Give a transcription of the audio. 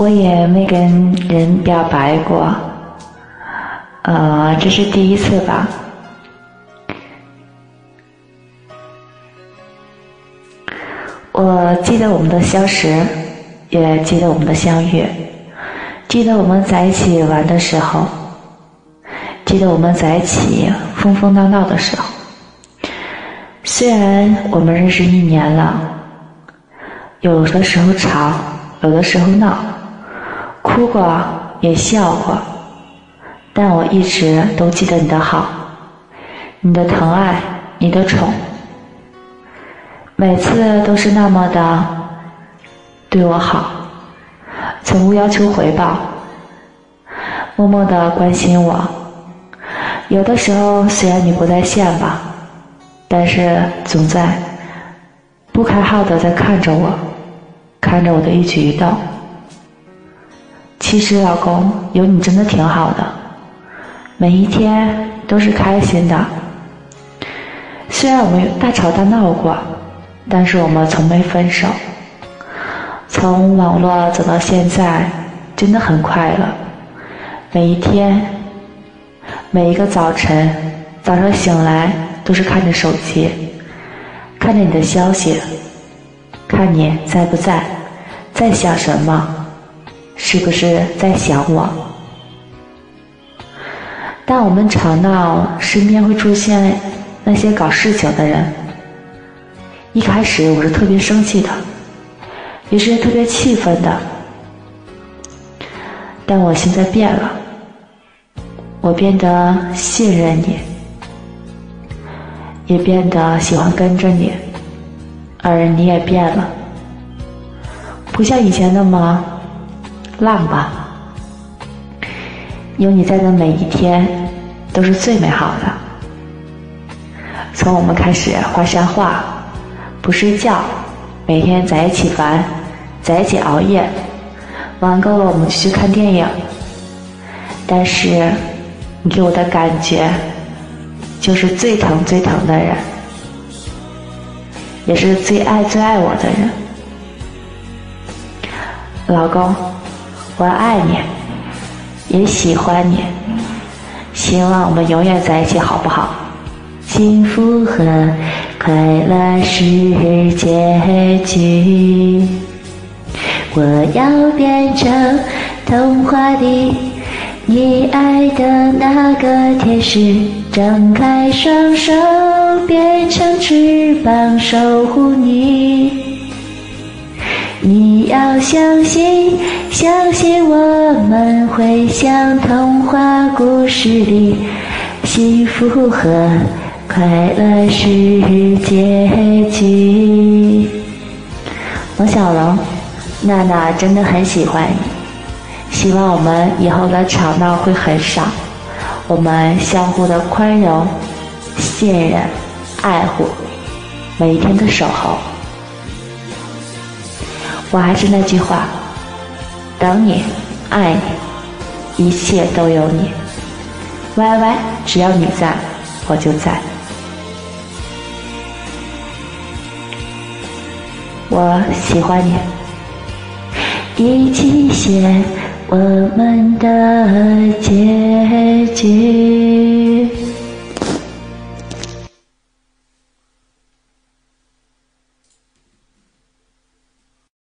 我也没跟人表白过，呃，这是第一次吧。我记得我们的相识，也记得我们的相遇，记得我们在一起玩的时候，记得我们在一起疯疯闹闹的时候。虽然我们认识一年了，有的时候吵，有的时候闹，哭过也笑过，但我一直都记得你的好，你的疼爱，你的宠。每次都是那么的对我好，从不要求回报，默默的关心我。有的时候虽然你不在线吧，但是总在不开号的在看着我，看着我的一举一动。其实老公有你真的挺好的，每一天都是开心的。虽然我们大吵大闹过。但是我们从没分手，从网络走到现在，真的很快乐。每一天，每一个早晨，早上醒来都是看着手机，看着你的消息，看你在不在，在想什么，是不是在想我？当我们吵闹，身边会出现那些搞事情的人。一开始我是特别生气的，也是特别气愤的，但我现在变了，我变得信任你，也变得喜欢跟着你，而你也变了，不像以前那么浪吧。有你在的每一天都是最美好的。从我们开始画山画。不睡觉，每天在一起烦，在一起熬夜，玩够了我们就去看电影。但是，你给我的感觉，就是最疼最疼的人，也是最爱最爱我的人。老公，我爱你，也喜欢你，希望我们永远在一起，好不好？幸福和。快乐是结局，我要变成童话里你爱的那个天使，张开双手变成翅膀守护你。你要相信，相信我们会像童话故事里幸福和。快乐是结局。王小龙，娜娜真的很喜欢你，希望我们以后的吵闹会很少，我们相互的宽容、信任、爱护，每一天的守候。我还是那句话，等你，爱你，一切都有你。Y Y，只要你在，我就在。我喜欢你，一起写我们的结局。